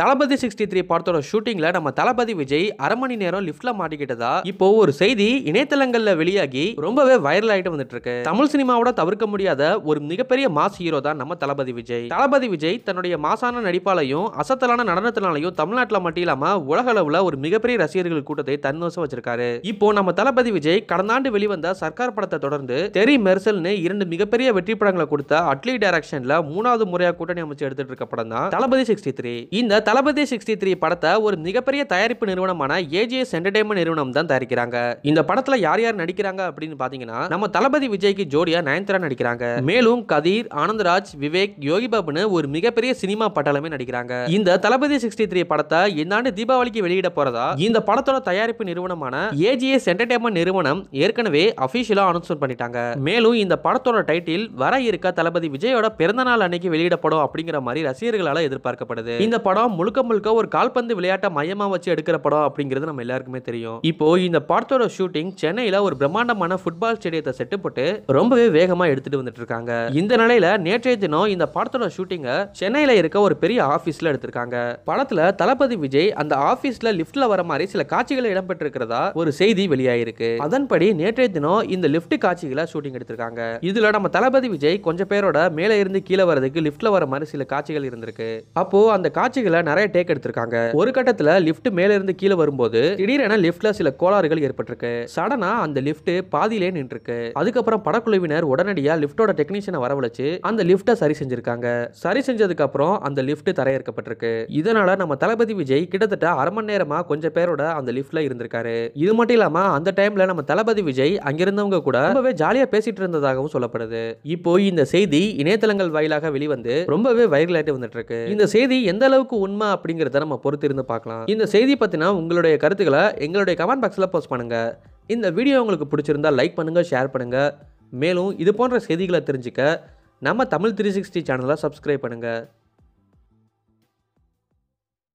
தளபதி sixty three படத்தோட ஷூட்டிங்ல நம்ம தளபதி விஜய் அரை மணி நேரம் லிப்ட்ல மாட்டிக்கிட்டதா? இப்போ ஒரு செய்தி இணையதளங்கள்ல வெளியாகி ரொம்பவே வைரல் ஆயிட்டு வந்துட்டு இருக்கு தமிழ் சினிமாவோட தவிர்க்க முடியாத ஒரு மிகப்பெரிய மாஸ் ஹீரோ தான் நம்ம தளபதி விஜய். தளபதி விஜய் தன்னுடைய மாசான நடிப்பாலையும் அசத்தலான நடனத்தினாலையும் தமிழ்நாட்டில் மட்டும் இல்லாம உலக அளவுல ஒரு மிகப்பெரிய ரசிகர்கள் கூட்டத்தை தன்வசம் வச்சிருக்காரு. இப்போ நம்ம தளபதி விஜய் கடந்த ஆண்டு வெளிவந்த சர்க்கார் படத்தை தொடர்ந்து தெரி மெர்சல்னு இரண்டு மிகப்பெரிய வெற்றி படங்களை கொடுத்த அட்லி டைரக்ஷன்ல மூணாவது முறையா கூட்டணி அமைச்சு எடுத்துட்டு இருக்க படம் தான் தளபதி சிக்ஸ்டி த்ரீ. இந்த தளபதி சிக்ஸ்டி த்ரீ படத்தை ஒரு மிகப்பெரிய தயாரிப்பு நிறுவனமான ஏஜிஎஸ் என்டர்டைன்மெண்ட் நிறுவனம் தான் தயாரிக்கிறாங்க. இந்த படத்துல யார் யார் நடிக்கிறாங்க அப்படின்னு பாத்தீங்கன்னா நம்ம தளபதி விஜய்க்கு ஜோடியா நயன்தாரா நடிக்கிறாங்க. மேலும் கதீர் ஆனந்தராஜ் விவேக் யோகி பாபுன்னு ஒரு மிகப்பெரிய சினிமா பட்டாளமே நடிக்கிறாங்க. இந்த தளபதி சிக்ஸ்டி த்ரீ படத்தை இந்த ஆண்டு தீபாவளிக்கு வெளியிட போறதா இந்த படத்தோட தயாரிப்பு நிறுவனமான ஏஜிஎஸ் என்டர்டைன்மெண்ட் நிறுவனம் ஏற்கனவே அபிஷியலா அனௌன்ஸ் பண்ணிட்டாங்க. மேலும் இந்த படத்தோட டைட்டில் வர இருக்க தளபதி விஜயோட பிறந்த நாள் அன்னைக்கு வெளியிடப்படும் அப்படிங்கிற மாதிரி ரசிகர்களால எதிர்பார்க்கப்படுது. இந்த படம் முழுக்க முழுக்க ஒரு கால்பந்து விளையாட்டை மையமாக வச்சு எடுக்கிற படம் அப்படிங்கிறது நம்ம எல்லாருக்குமே தெரியும். இப்போ இந்த படத்தோட ஷூட்டிங் சென்னையில் ஒரு பிரம்மாண்டமான ஃபுட்பால் ஸ்டேடியத்தை செட்டு போட்டு ரொம்பவே வேகமாக எடுத்துட்டு வந்துட்டு இருக்காங்க. இந்த நிலையில நேற்றைய தினம் இந்த படத்தோட ஷூட்டிங்கை சென்னையில் இருக்க ஒரு பெரிய ஆஃபீஸில் எடுத்திருக்காங்க. படத்தில் தளபதி விஜய் அந்த ஆஃபீஸில் லிஃப்ட்ல வர மாதிரி சில காட்சிகள் இடம்பெற்றிருக்கிறதா ஒரு செய்தி வெளியாயிருக்கு. அதன்படி நேற்றைய தினம் இந்த லிஃப்ட் காட்சிகளை ஷூட்டிங் எடுத்திருக்காங்க. இதுல நம்ம தளபதி விஜய் கொஞ்சம் பேரோட மேலே இருந்து கீழே வரதுக்கு லிஃப்ட்ல வர மாதிரி சில காட்சிகள் இருந்திருக்கு. அப்போ அந்த காட்சிகளை நிறைய டேக் எடுத்திருக்காங்க. ஒரு கட்டத்துல லிஃப்ட் மேல இருந்து கீழே வரும்போது திடீரென லிஃப்ட்ல சில கோளாறுகள் ஏற்பட்டிருக்கு. சடனா அந்த லிஃப்ட் பாதியிலே நின்றுருக்கு. அதுக்கப்புறம் படக்குழுவினர் உடனடியா லிஃப்டோட டெக்னீஷியனை வரவழைச்சு அந்த லிஃப்ட்டை சரி செஞ்சிருக்காங்க. சரி செஞ்சதுக்கு அப்புறம் அந்த லிஃப்ட் தரையிறக்கப்பட்டிருக்கு. இதனால நம்ம தளபதி விஜய் கிட்டத்தட்ட அரை மணி நேரமா கொஞ்சம் பேரோட அந்த லிஃப்ட்ல இருந்திருக்காரு. இது மட்டும் இல்லாம அந்த டைம்ல நம்ம தளபதி விஜய் அங்கிருந்தவங்க கூட ரொம்பவே ஜாலியா பேசிட்டு இருந்ததாகவும் சொல்லப்படுது. இப்போ இந்த செய்தி இணையதளங்கள் வாயிலாக வெளிவந்து ரொம்பவே வைரல் ஆயிட்டு வந்துட்டு இருக்கு. இந்த செய்தி எந்த அளவுக்கு உண்மை அப்படிங்கிறத நம்ம பொறுத்து இருந்து பார்க்கலாம். இந்த செய்தி பற்றினா உங்களுடைய கருத்துக்களை எங்களுடைய கமெண்ட் பாக்ஸில் போஸ்ட் பண்ணுங்கள் இந்த வீடியோ உங்களுக்கு பிடிச்சிருந்தா லைக் பண்ணுங்கள் ஷேர் பண்ணுங்கள் மேலும் இது போன்ற செய்திகளை தெரிஞ்சுக்க நம்ம தமிழ் த்ரீ சிக்ஸ்டி சேனலை சப்ஸ்கிரைப் பண்ணுங்கள்